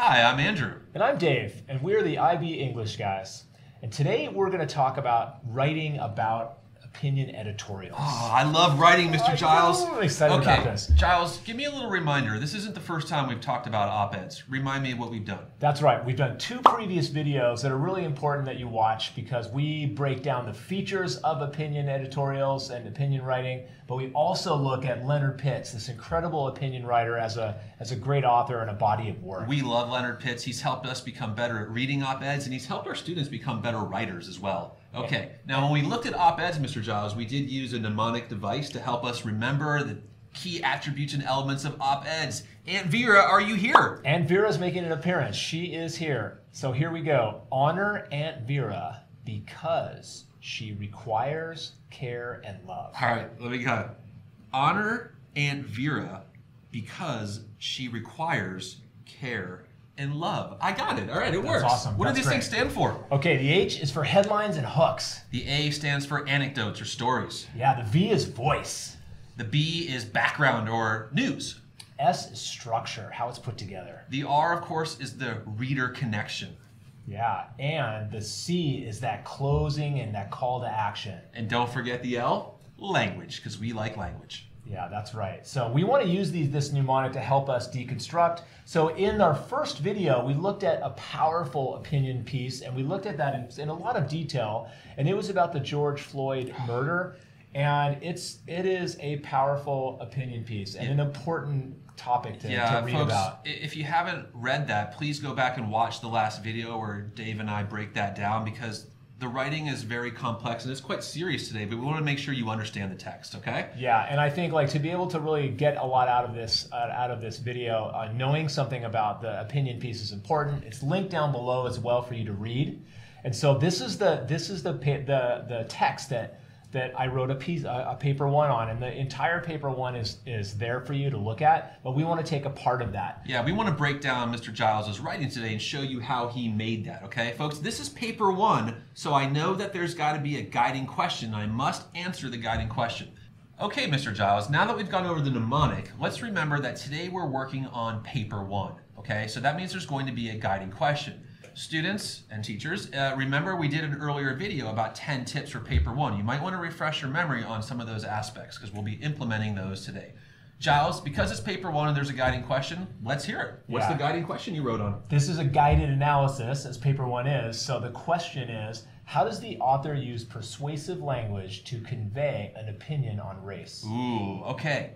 Hi, I'm Andrew. And I'm Dave, and we're the IB English guys. And today we're going to talk about writing about opinion editorials. Oh, I love writing, Mr. Giles. I'm excited okay, about this. Giles, give me a little reminder. This isn't the first time we've talked about op-eds. Remind me of what we've done. That's right. We've done two previous videos that are really important that you watch because we break down the features of opinion editorials and opinion writing, but we also look at Leonard Pitts, this incredible opinion writer, as a as a great author and a body of work. We love Leonard Pitts. He's helped us become better at reading op-eds, and he's helped our students become better writers as well. Okay, now when we looked at op-eds, Mr. Giles, we did use a mnemonic device to help us remember the key attributes and elements of op-eds. Aunt Vera, are you here? Aunt Vera's making an appearance. She is here. So here we go. Honor Aunt Vera because she requires care and love. All right, let me go. Honor Aunt Vera because she requires care and love. I got it. All right, it works. awesome. What do That's these things stand for? Okay, the H is for headlines and hooks. The A stands for anecdotes or stories. Yeah, the V is voice. The B is background or news. S is structure, how it's put together. The R, of course, is the reader connection. Yeah, and the C is that closing and that call to action. And don't forget the L, language, because we like language. Yeah, that's right. So we want to use these, this mnemonic to help us deconstruct. So in our first video, we looked at a powerful opinion piece, and we looked at that in, in a lot of detail. And it was about the George Floyd murder, and it's it is a powerful opinion piece and an important topic to, Yeah, to read folks, about. if you haven't read that, please go back and watch the last video where Dave and I break that down because the writing is very complex and it's quite serious today, but we want to make sure you understand the text, okay? Yeah, and I think like to be able to really get a lot out of this uh, out of this video, uh, knowing something about the opinion piece is important. It's linked down below as well for you to read. And so this is the this is the the the text that that I wrote a piece a, a paper one on, and the entire paper one is is there for you to look at. But we want to take a part of that. Yeah, we want to break down Mr. Giles' writing today and show you how he made that, okay? Folks, this is paper one, so I know that there's got to be a guiding question. And I must answer the guiding question. Okay, Mr. Giles, now that we've gone over the mnemonic, let's remember that today we're working on paper one, okay? So that means there's going to be a guiding question. Students and teachers, uh, remember we did an earlier video about 10 tips for paper one. You might want to refresh your memory on some of those aspects because we'll be implementing those today. Giles, because it's paper one and there's a guiding question, let's hear it. What's Yeah. the guiding question you wrote on? This is a guided analysis, as paper one is. So the question is, how does the author use persuasive language to convey an opinion on race? Ooh, okay.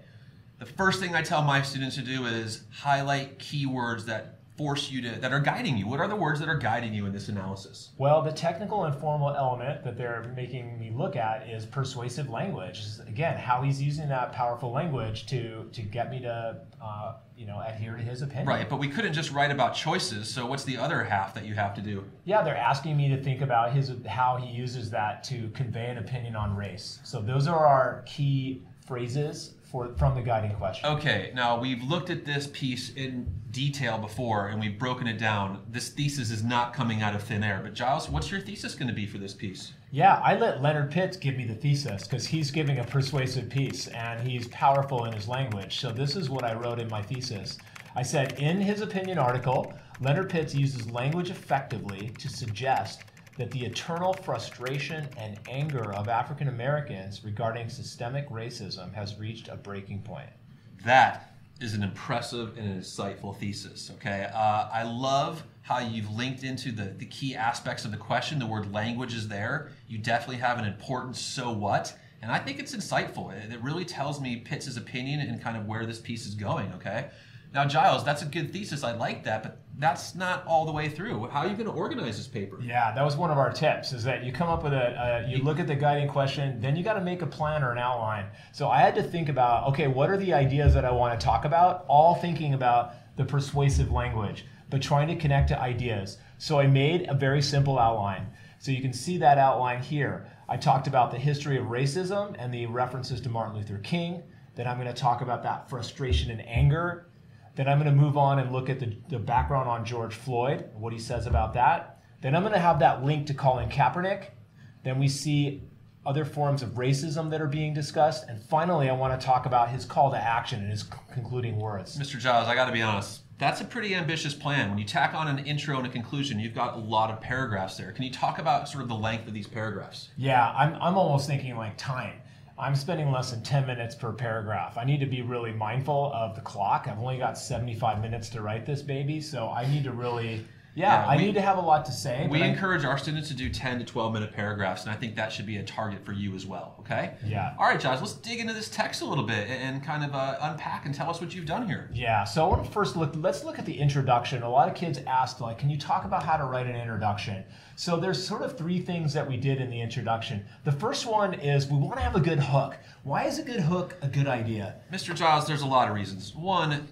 The first thing I tell my students to do is highlight keywords that force you to, that are guiding you. What are the words that are guiding you in this analysis? Well, the technical and formal element that they're making me look at is persuasive language. Is, Again, how he's using that powerful language to to get me to, uh, you know, adhere to his opinion. Right, but we couldn't just write about choices, so what's the other half that you have to do? Yeah, they're asking me to think about his how he uses that to convey an opinion on race. So those are our key phrases for from the guiding question. Okay, now we've looked at this piece in detail before and we've broken it down. This thesis is not coming out of thin air, but Giles, what's your thesis going to be for this piece? Yeah, I let Leonard Pitts give me the thesis because he's giving a persuasive piece and he's powerful in his language. So this is what I wrote in my thesis. I said, in his opinion article, Leonard Pitts uses language effectively to suggest that the eternal frustration and anger of African Americans regarding systemic racism has reached a breaking point. That is an impressive and insightful thesis. Okay, uh, I love how you've linked into the, the key aspects of the question. The word language is there. You definitely have an important so what, and I think it's insightful. It, really tells me Pitts' opinion and kind of where this piece is going. Okay, now Giles, that's a good thesis. I like that, but that's not all the way through. How are you going to organize this paper? Yeah, that was one of our tips. Is that you come up with a, you look at the guiding question, then you got to make a plan or an outline. So I had to think about, okay, what are the ideas that I want to talk about? All thinking about the persuasive language, but trying to connect to ideas. So I made a very simple outline. So you can see that outline here. I talked about the history of racism and the references to Martin Luther King. Then I'm going to talk about that frustration and anger then I'm going to move on and look at the, the background on George Floyd, what he says about that. Then I'm going to have that link to Colin Kaepernick. Then we see other forms of racism that are being discussed. And finally, I want to talk about his call to action and his concluding words. Mr. Giles, I got to be honest. That's a pretty ambitious plan. When you tack on an intro and a conclusion, you've got a lot of paragraphs there. Can you talk about sort of the length of these paragraphs? Yeah, I'm, I'm almost thinking like time. I'm spending less than 10 minutes per paragraph. I need to be really mindful of the clock. I've only got 75 minutes to write this baby, so I need to really yeah, Yeah, I we- need to have a lot to say. We but I- encourage our students to do 10 to 12 minute paragraphs, and I think that should be a target for you as well, okay? Yeah. All right, Giles, let's dig into this text a little bit and and kind of uh, unpack and tell us what you've done here. Yeah, so I want to first look. Let's look at the introduction. A lot of kids asked, like, can you talk about how to write an introduction? So there's sort of three things that we did in the introduction. The first one is we want to have a good hook. Why is a good hook a good idea? Mr. Giles, there's a lot of reasons. One,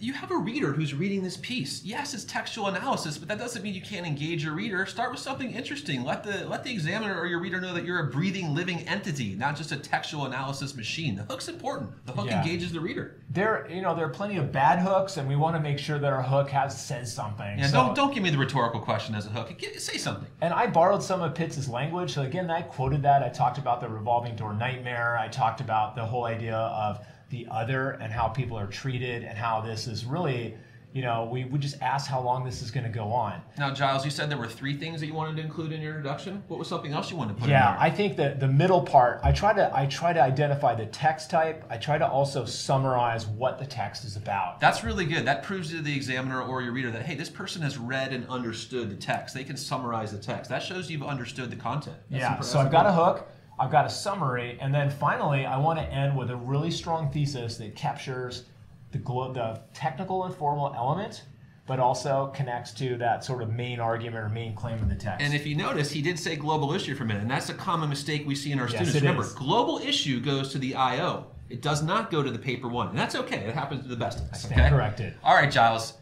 you have a reader who's reading this piece. Yes, it's textual analysis, but that doesn't mean you can't engage your reader. Start with something interesting. Let the let the examiner or your reader know that you're a breathing, living entity, not just a textual analysis machine. The hook's important. The hook Yeah. engages the reader. There, you know, there are plenty of bad hooks, and we want to make sure that our hook has says something. Yeah, So- don't don't give me the rhetorical question as a hook. Get, say something. And I borrowed some of Pitts's language. So again, I quoted that. I talked about the revolving door nightmare. I talked about the whole idea of the other and how people are treated and how this is really, you know, we would just ask how long this is going to go on. Now, Giles, you said there were three things that you wanted to include in your introduction. What was something else you wanted to put Yeah, in there? I think that the middle part, I try to I try to identify the text type. I try to also summarize what the text is about. That's really good. That proves to the examiner or your reader that, hey, this person has read and understood the text. They can summarize the text. That shows you've understood the content. That's yeah, impre- so I've got a hook, I've got a summary, and then finally I want to end with a really strong thesis that captures the the technical and formal element, but also connects to that sort of main argument or main claim of the text. And if you notice, he did say global issue for a minute, and that's a common mistake we see in our Yes, students. Remember, is. global issue goes to the IO. It does not go to the paper one, and that's okay. It happens to the best of us. Stand Okay? corrected. All right, Giles.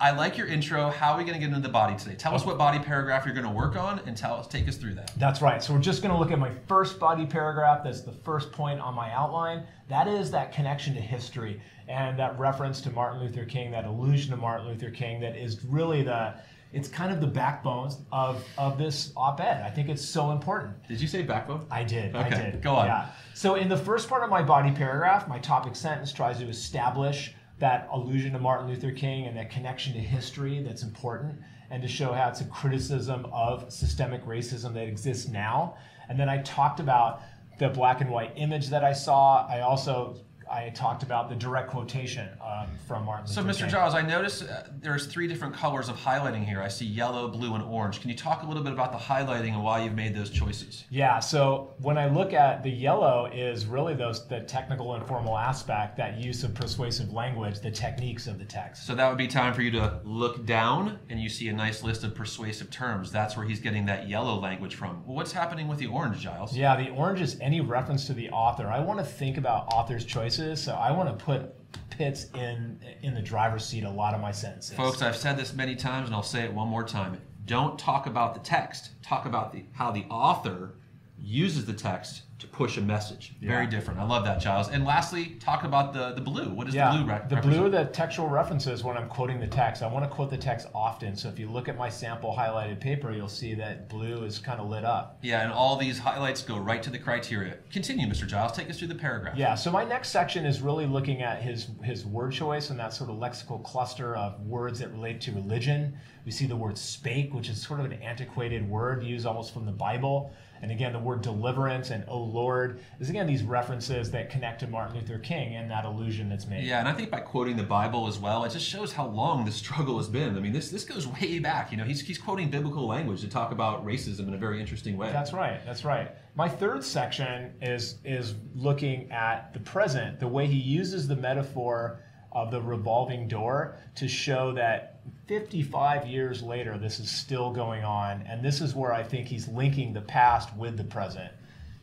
I like your intro. How are we going to get into the body today? Tell us what body paragraph you're going to work on, and tell us, take us through that. That's right. So we're just going to look at my first body paragraph. That's the first point on my outline. That is that connection to history and that reference to Martin Luther King, that allusion to Martin Luther King that is really the it's kind of the backbone of, of this op-ed. I think it's so important. Did you say backbone? I did. I Okay, did. go on. Yeah. So in the first part of my body paragraph, my topic sentence tries to establish that allusion to Martin Luther King and that connection to history that's important, and to show how it's a criticism of systemic racism that exists now. And then I talked about the black and white image that I saw. I also I talked about the direct quotation um, from Martin So, Mr. King. Giles, I notice uh, there's three different colors of highlighting here. I see yellow, blue, and orange. Can you talk a little bit about the highlighting and why you've made those choices? Yeah, so when I look at the yellow is really those the technical and formal aspect, that use of persuasive language, the techniques of the text. So that would be time for you to look down and you see a nice list of persuasive terms. That's where he's getting that yellow language from. Well, what's happening with the orange, Giles? Yeah, the orange is any reference to the author. I want to think about author's choices, so I want to put Pitts in in the driver's seat a lot of my sentences. Folks, I've said this many times and I'll say it one more time. Don't talk about the text. Talk about the how the author uses the text to push a message. Very different. I love that, Giles. And lastly, talk about the, the blue. What is yeah, the blue rec- the blue the textual references when I'm quoting the text. I want to quote the text often, so if you look at my sample highlighted paper, you'll see that blue is kind of lit up. Yeah, and all these highlights go right to the criteria. Continue, Mr. Giles. Take us through the paragraph. Yeah, so my next section is really looking at his his word choice and that sort of lexical cluster of words that relate to religion. We see the word spake, which is sort of an antiquated word used almost from the Bible. And again, the word deliverance and oh Lord is again these references that connect to Martin Luther King and that allusion that's made. Yeah, and I think by quoting the Bible as well, it just shows how long the struggle has been. I mean, this this goes way back. You know, he's, he's quoting biblical language to talk about racism in a very interesting way. That's right. That's right. My third section is is looking at the present, the way he uses the metaphor of the revolving door to show that 55 years later this is still going on and this is where I think he's linking the past with the present.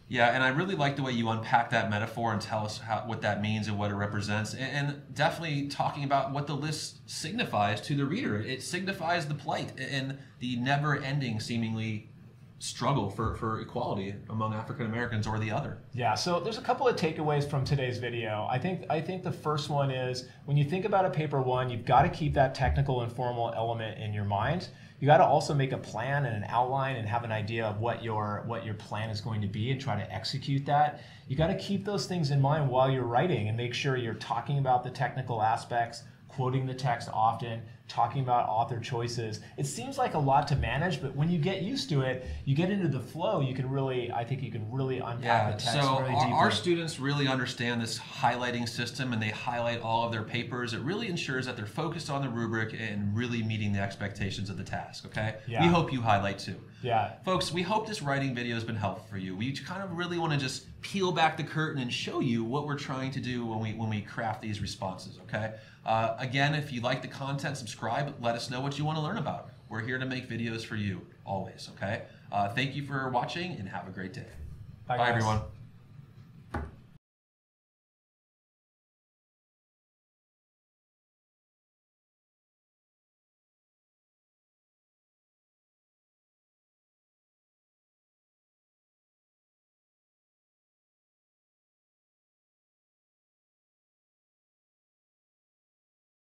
Yeah, and I really like the way you unpack that metaphor and tell us how, what that means and what it represents, and, and definitely talking about what the list signifies to the reader. It signifies the plight and the never-ending, seemingly, struggle for, for equality among African Americans or the other. Yeah, so there's a couple of takeaways from today's video. I think I think the first one is when you think about a paper one, you've got to keep that technical and formal element in your mind. You got to also make a plan and an outline and have an idea of what your what your plan is going to be and try to execute that. You got to keep those things in mind while you're writing and make sure you're talking about the technical aspects quoting the text often, talking about author choices. It seems like a lot to manage, but when you get used to it, you get into the flow, you can really, I think you can really unpack Yeah, the text so really our, our students really understand this highlighting system and they highlight all of their papers. It really ensures that they're focused on the rubric and really meeting the expectations of the task, okay? Yeah. We hope you highlight too. yeah. Folks, we hope this writing video has been helpful for you. We kind of really want to just peel back the curtain and show you what we're trying to do when we when we craft these responses. Okay. Uh, again, if you like the content, subscribe. Let us know what you want to learn about. We're here to make videos for you always. Okay. Uh, thank you for watching and have a great day. Bye, Bye everyone.